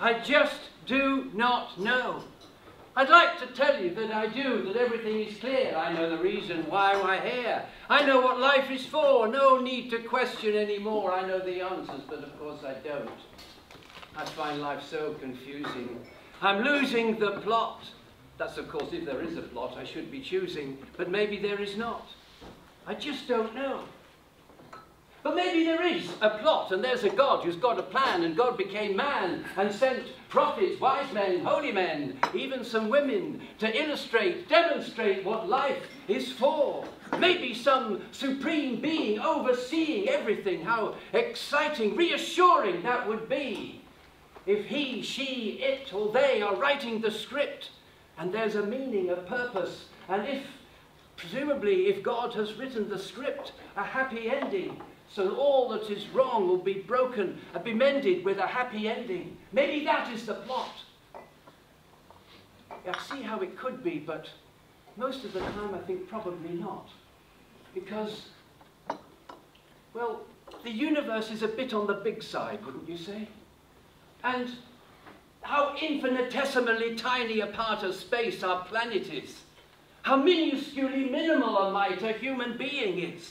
I just do not know. I'd like to tell you that I do, that everything is clear. I know the reason why we're here. I know what life is for. No need to question anymore. I know the answers, but of course I don't. I find life so confusing. I'm losing the plot. That's, of course, if there is a plot, I should be choosing, but maybe there is not. I just don't know. But maybe there is a plot, and there's a God who's got a plan, and God became man and sent prophets, wise men, holy men, even some women, to illustrate, demonstrate what life is for. Maybe some supreme being overseeing everything. How exciting, reassuring that would be if he, she, it, or they are writing the script, and there's a meaning, a purpose, and if, presumably, if God has written the script, a happy ending, so all that is wrong will be broken and be mended with a happy ending. Maybe that is the plot. I see how it could be, but most of the time I think probably not. Because, well, the universe is a bit on the big side, wouldn't you say? And how infinitesimally tiny a part of space our planet is. How minusculely minimal a mite a human being is.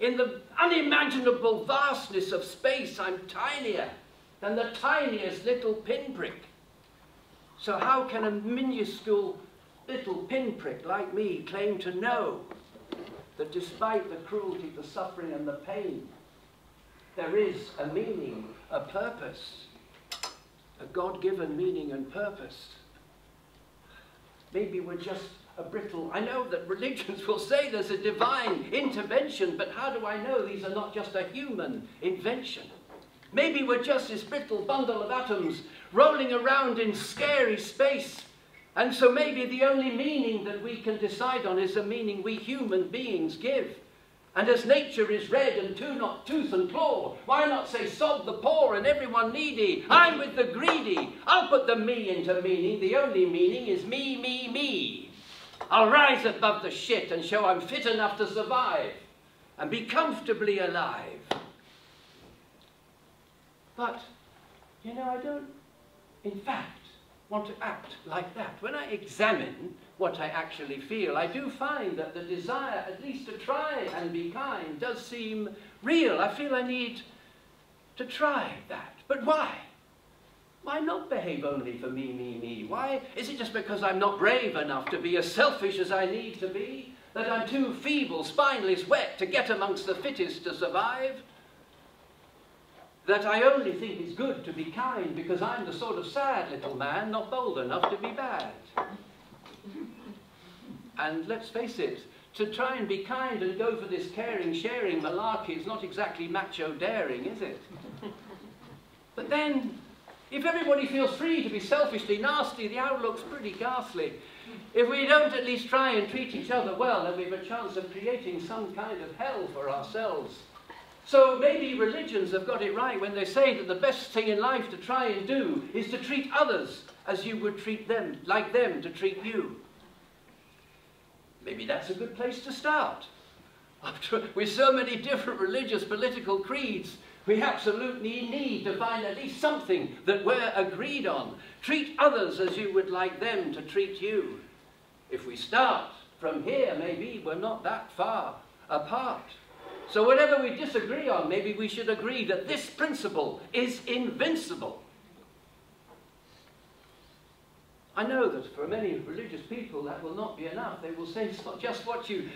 In the unimaginable vastness of space, I'm tinier than the tiniest little pinprick. So how can a minuscule little pinprick like me claim to know that despite the cruelty, the suffering and the pain, there is a meaning, a purpose, a God-given meaning and purpose. Maybe we're just brittle. I know that religions will say there's a divine intervention, but how do I know these are not just a human invention? Maybe we're just this brittle bundle of atoms rolling around in scary space. And so maybe the only meaning that we can decide on is the meaning we human beings give. And as nature is red and two not tooth and claw, why not say sod the poor and everyone needy? I'm with the greedy. I'll put the me into meaning. The only meaning is me, me, me. I'll rise above the shit and show I'm fit enough to survive and be comfortably alive. But, you know, I don't, in fact, want to act like that. When I examine what I actually feel, I do find that the desire, at least to try and be kind, does seem real. I feel I need to try that. But why? Why not behave only for me, me, me? Why is it just because I'm not brave enough to be as selfish as I need to be? That I'm too feeble, spineless, wet to get amongst the fittest to survive? That I only think it's good to be kind because I'm the sort of sad little man not bold enough to be bad? And let's face it, to try and be kind and go for this caring, sharing malarkey is not exactly macho daring, is it? But then, if everybody feels free to be selfishly nasty, the outlook's pretty ghastly. If we don't at least try and treat each other well, then we have a chance of creating some kind of hell for ourselves. So maybe religions have got it right when they say that the best thing in life to try and do is to treat others as you would treat them, like them to treat you. Maybe that's a good place to start. After, With so many different religious political creeds, we absolutely need to find at least something that we're agreed on. Treat others as you would like them to treat you. If we start from here, maybe we're not that far apart. So whatever we disagree on, maybe we should agree that this principle is invincible. I know that for many religious people that will not be enough. They will say it's not just what you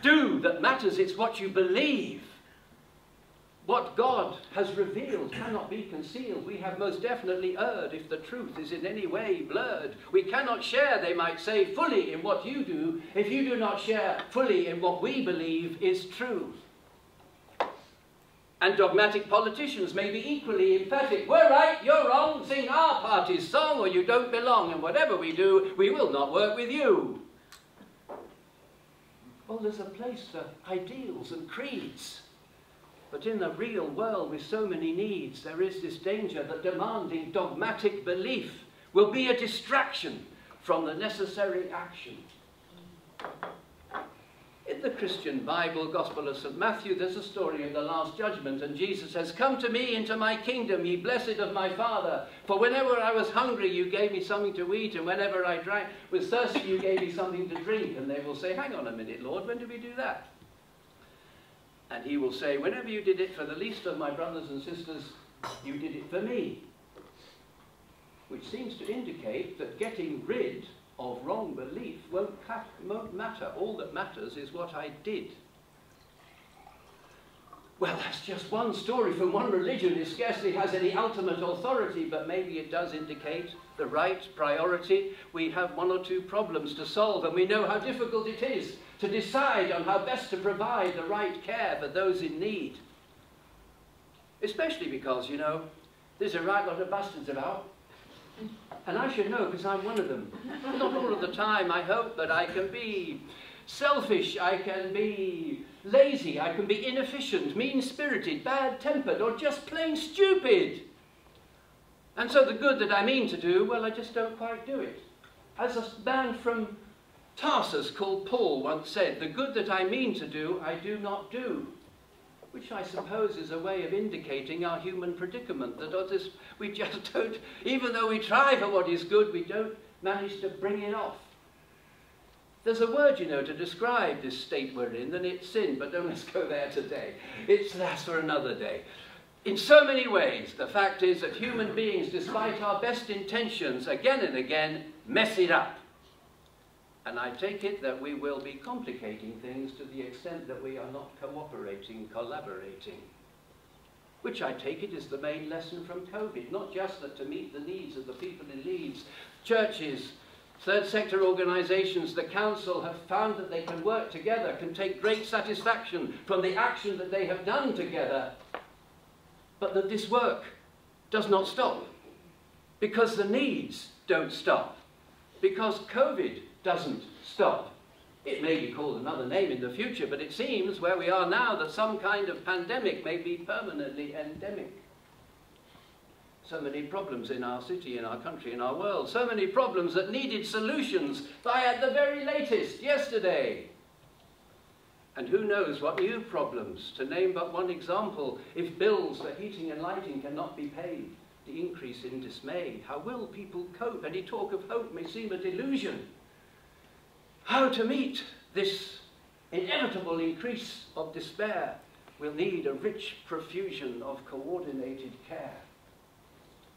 do that matters, it's what you believe. What God has revealed cannot be concealed. We have most definitely erred if the truth is in any way blurred. We cannot share, they might say, fully in what you do if you do not share fully in what we believe is true. And dogmatic politicians may be equally emphatic. We're right, you're wrong, sing our party's song or you don't belong, and whatever we do, we will not work with you. Well, there's a place for ideals and creeds. But in the real world with so many needs, there is this danger that demanding dogmatic belief will be a distraction from the necessary action. In the Christian Bible, Gospel of St. Matthew, there's a story of the Last Judgment, and Jesus says, Come to me into my kingdom, ye blessed of my Father. For whenever I was hungry, you gave me something to eat, and whenever I drank, was thirsty, you gave me something to drink. And they will say, Hang on a minute, Lord, when did we do that? And he will say, Whenever you did it for the least of my brothers and sisters, you did it for me. Which seems to indicate that getting rid of wrong belief won't, won't matter. All that matters is what I did. Well, that's just one story from one religion. It scarcely has any ultimate authority, but maybe it does indicate the right priority. We have one or two problems to solve, and we know how difficult it is to decide on how best to provide the right care for those in need. Especially because, you know, there's a right lot of bastards about. And I should know because I'm one of them. Not all of the time, I hope, but I can be selfish, I can be lazy, I can be inefficient, mean-spirited, bad-tempered, or just plain stupid. And so the good that I mean to do, well, I just don't quite do it. As a man from Tarsus called Paul once said, the good that I mean to do, I do not do which I suppose is a way of indicating our human predicament, that others, we just don't, even though we try for what is good, we don't manage to bring it off. There's a word, you know, to describe this state we're in, and it's sin, but don't let's go there today. It's that's for another day. In so many ways, the fact is that human beings, despite our best intentions, again and again, mess it up. And I take it that we will be complicating things to the extent that we are not cooperating, collaborating. Which I take it is the main lesson from COVID. Not just that to meet the needs of the people in Leeds, churches, third sector organisations, the council have found that they can work together, can take great satisfaction from the action that they have done together, but that this work does not stop. Because the needs don't stop. Because COVID doesn't stop. It may be called another name in the future, but it seems where we are now that some kind of pandemic may be permanently endemic. So many problems in our city, in our country, in our world. So many problems that needed solutions by at the very latest, yesterday. And who knows what new problems, to name but one example, if bills for heating and lighting cannot be paid, the increase in dismay. How will people cope? Any talk of hope may seem a delusion. How to meet this inevitable increase of despair will need a rich profusion of coordinated care.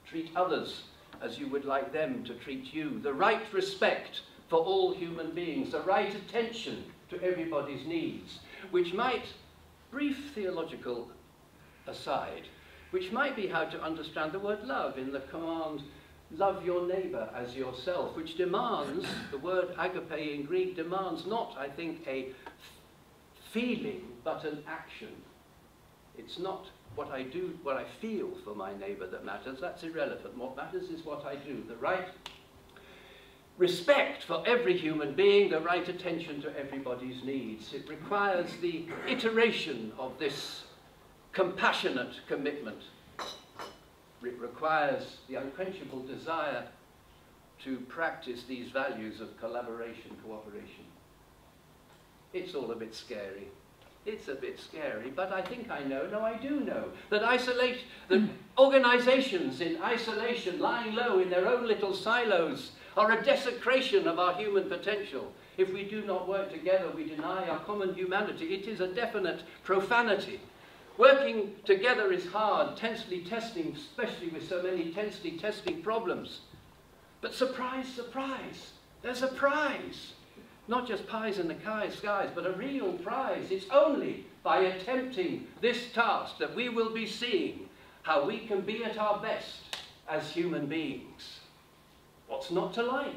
Treat others as you would like them to treat you. The right respect for all human beings, the right attention to everybody's needs, which might, brief theological aside, which might be how to understand the word love in the command love your neighbour as yourself, which demands, the word agape in Greek demands not, I think, a feeling, but an action. It's not what I do, what I feel for my neighbour that matters. That's irrelevant. What matters is what I do. The right respect for every human being, the right attention to everybody's needs. It requires the iteration of this compassionate commitment it requires the unquenchable desire to practice these values of collaboration, cooperation. It's all a bit scary. It's a bit scary, but I think I know, no, I do know, that isolate, that hmm. organizations in isolation, lying low in their own little silos, are a desecration of our human potential. If we do not work together, we deny our common humanity. It is a definite profanity. Working together is hard, tensely testing, especially with so many tensely testing problems. But surprise, surprise, there's a prize. Not just pies in the skies, but a real prize. It's only by attempting this task that we will be seeing how we can be at our best as human beings. What's not to like?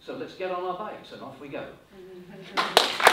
So let's get on our bikes and off we go. Mm-hmm.